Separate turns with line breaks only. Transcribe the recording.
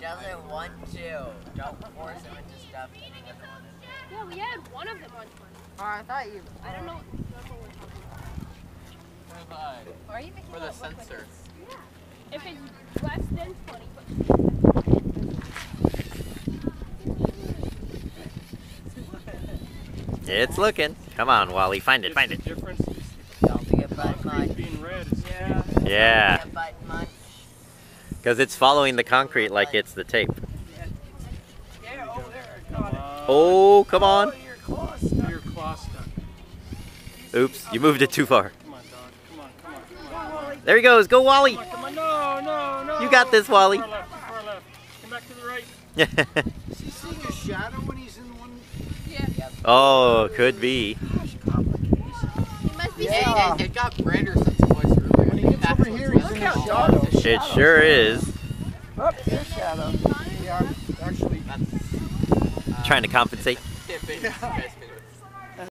doesn't want to. Don't force him into stuff that he doesn't want to do.
Yeah, we had one of them on 20.
Oh, I thought you.
I don't know. don't know what we're talking about.
Why are you making
For the
it look like
sensor.
If it's less than 20,
It's looking. Come on, Wally. Find it, find it.
The
because it's following the concrete like it's the tape.
Yeah, oh, there.
Oh, come on.
Oh, your claws
Your
stuck.
claw stuck.
Oops, you moved it too far.
Come on, dog. Come on, come on, come on.
Go, Wally.
There he goes. Go, Wally.
Come on, come on. No, no, no.
You got this, Wally.
Far left, far left. Come back to the right.
Is he seeing a shadow when he's in one?
oh, could be.
Gosh, complicated.
he must be
Yeah.
It, it, it got brighter since it was earlier.
When he gets over here, he's in a
at.
shadow.
It sure is.
Oh, your shadow.
Yeah, actually,
That's, uh,
Trying to compensate.